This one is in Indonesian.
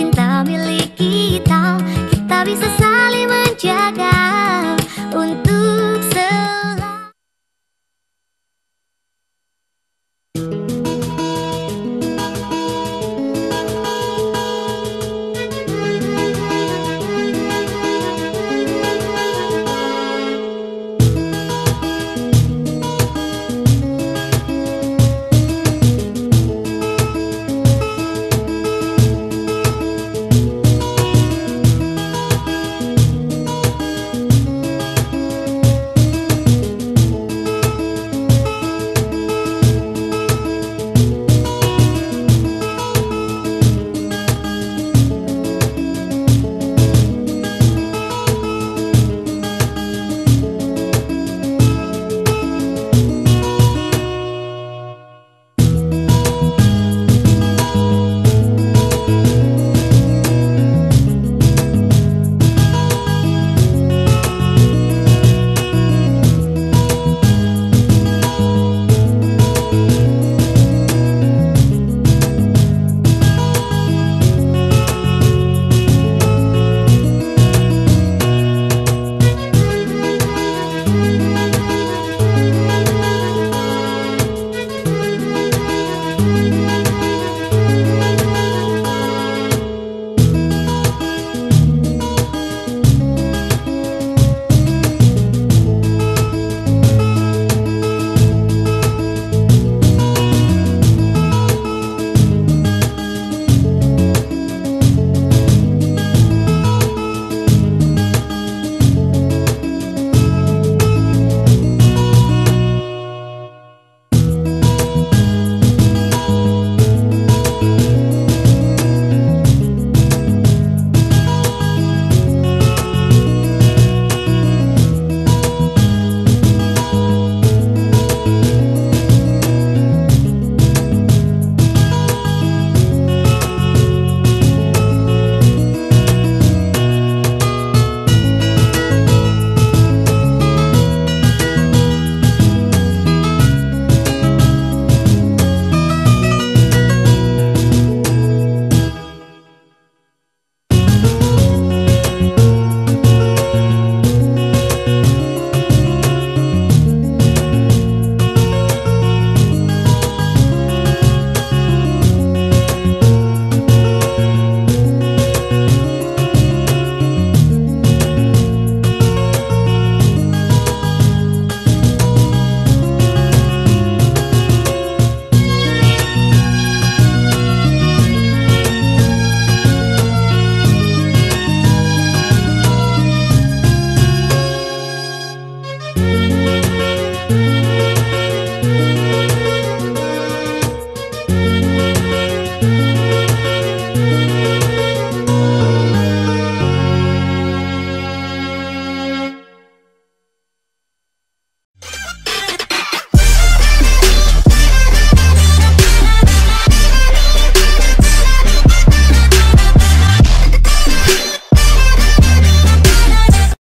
cinta milik kita. Kita bisa